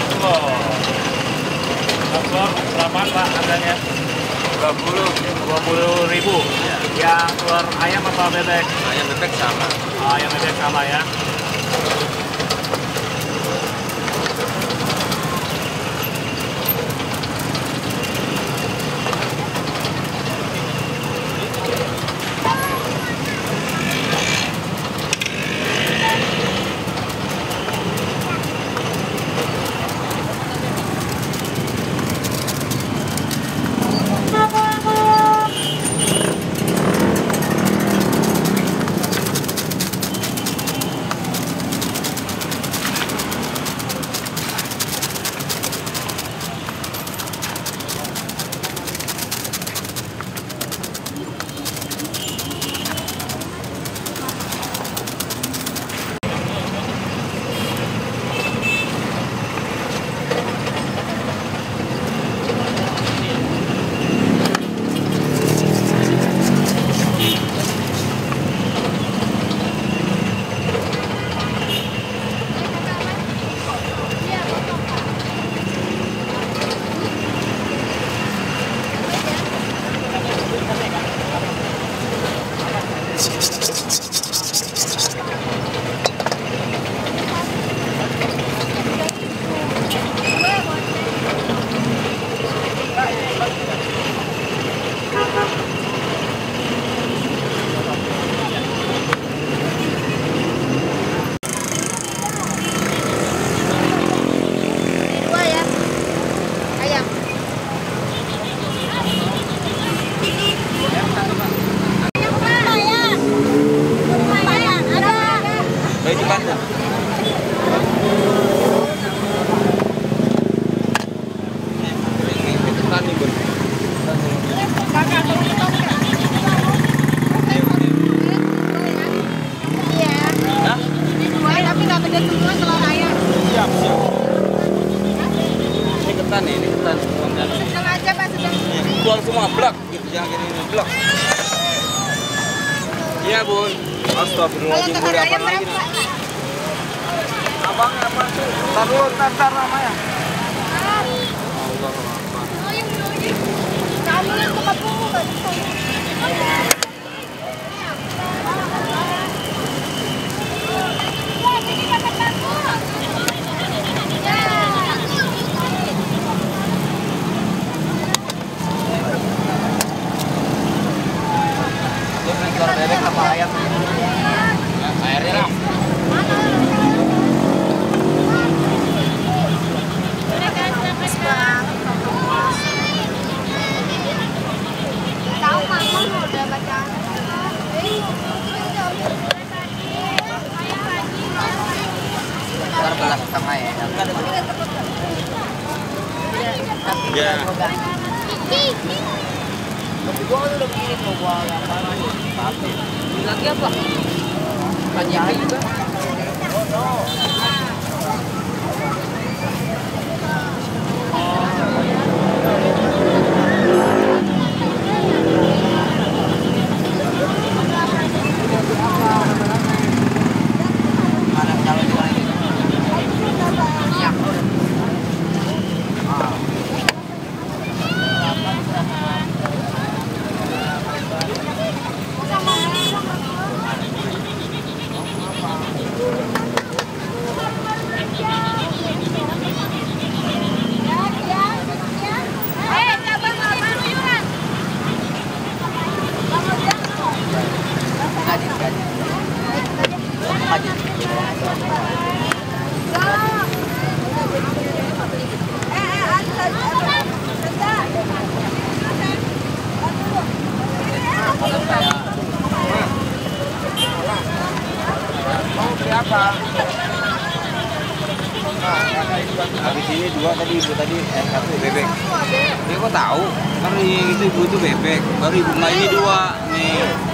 Absor. Absor berapa Pak harganya? 20. 20 ribu. Ya. Yang ayam apa bebek? Ayam bebek sama. Ayam bebek sama ya. Beda semua telur ayam. Siap, siap. Ini ketan nih, ini ketan. Sedang aja pak sedang. Buang semua blok, gitu jangan gini ini blok. Iya bun. Astagfirullahaladzim, boleh apa lagi? Abang apa tuh? Ntar dulu, ntar, ntar namanya. Allah Kamu yang bungu apa ayam? Airnya lah. Tahu kamu udah baca. Ntar belas sama ya. Ya. Tapi gua udah begini mau gua lagi? Tapi lagi apa? Kajian juga. Oh no. Habis ini dua tadi ibu tadi eh, satu bebek. Dia kok tahu? Kan itu ibu itu bebek. Baru ibu main ini dua nih.